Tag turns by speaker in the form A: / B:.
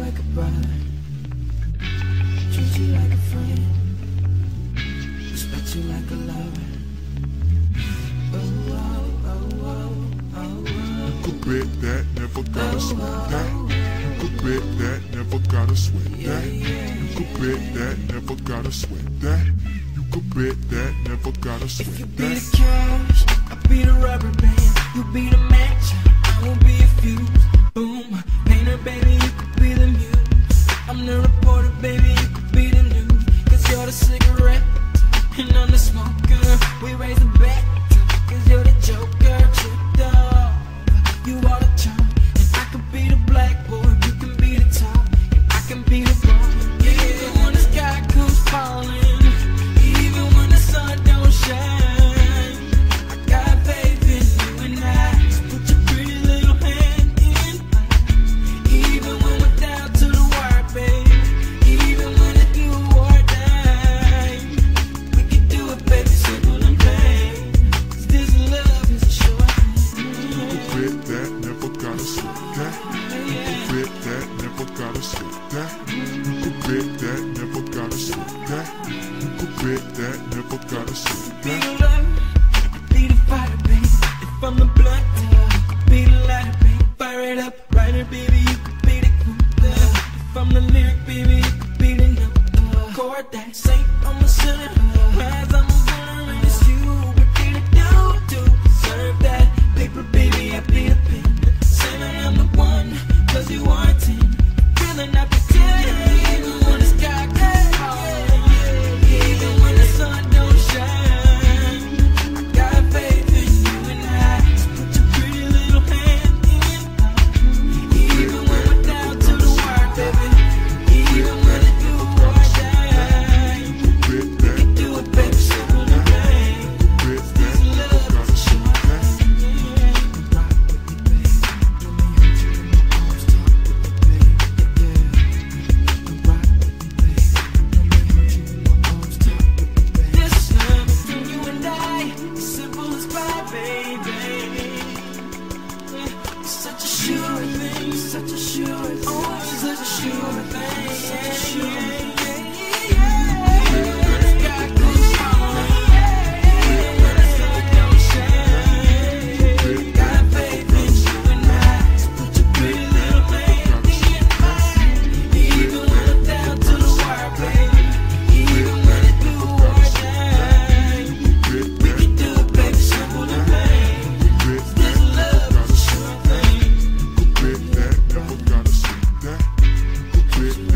A: like a brother. Treat you like a friend. Respect you like a lover. Oh, oh, oh, oh, oh,
B: Could bet that, never gotta sweat that. Could bet that, never gotta sweat that. You could bet that, never gotta sweat that. You could bet that, never gotta sweat that
A: If you be the cash, I'll be the rubber band. You be the match, I will be a fuse. Boom, painter baby, you could be the muse. I'm the reporter, baby, you could be the news. Cause you're the cigarette.
B: gotta slip that. You can bet that, never gotta slip that. You can bet that. you.
A: secret.